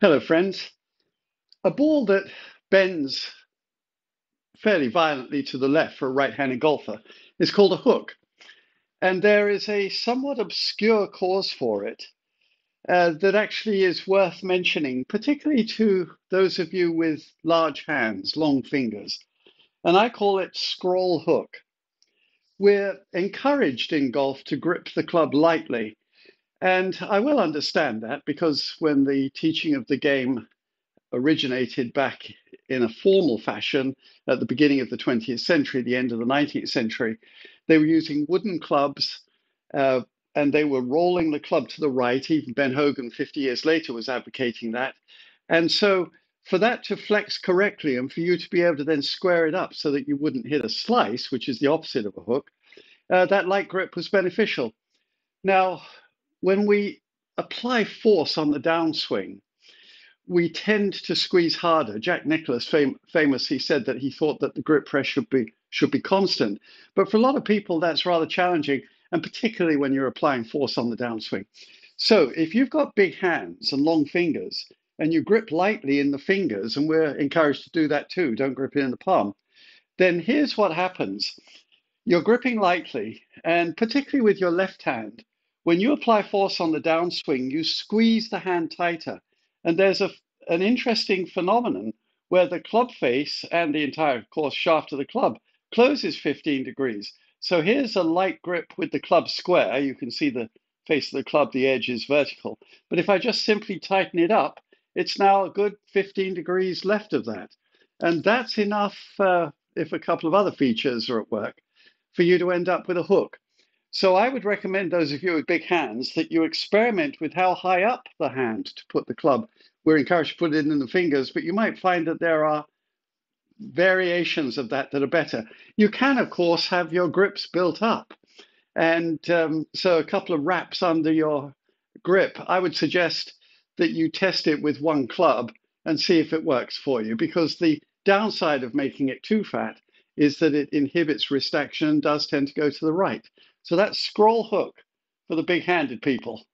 Hello, friends. A ball that bends fairly violently to the left for a right handed golfer is called a hook. And there is a somewhat obscure cause for it uh, that actually is worth mentioning, particularly to those of you with large hands, long fingers. And I call it scroll hook. We're encouraged in golf to grip the club lightly. And I will understand that because when the teaching of the game originated back in a formal fashion at the beginning of the 20th century, the end of the 19th century. They were using wooden clubs uh, and they were rolling the club to the right. Even Ben Hogan, 50 years later, was advocating that. And so, for that to flex correctly and for you to be able to then square it up so that you wouldn't hit a slice, which is the opposite of a hook, uh, that light grip was beneficial. Now, when we apply force on the downswing, we tend to squeeze harder. Jack Nicklaus, fam- famous, he said that he thought that the grip pressure should be should be constant. But for a lot of people, that's rather challenging, and particularly when you're applying force on the downswing. So if you've got big hands and long fingers, and you grip lightly in the fingers, and we're encouraged to do that too, don't grip it in the palm, then here's what happens. You're gripping lightly, and particularly with your left hand, when you apply force on the downswing, you squeeze the hand tighter and there's a, an interesting phenomenon where the club face and the entire, of course, shaft of the club closes 15 degrees. So here's a light grip with the club square. You can see the face of the club, the edge is vertical. But if I just simply tighten it up, it's now a good 15 degrees left of that. And that's enough, uh, if a couple of other features are at work, for you to end up with a hook. So I would recommend those of you with big hands that you experiment with how high up the hand to put the club. We're encouraged to put it in the fingers, but you might find that there are variations of that that are better. You can, of course, have your grips built up. And um, so a couple of wraps under your grip, I would suggest that you test it with one club and see if it works for you because the downside of making it too fat is that it inhibits wrist action and does tend to go to the right. So that's scroll hook for the big handed people.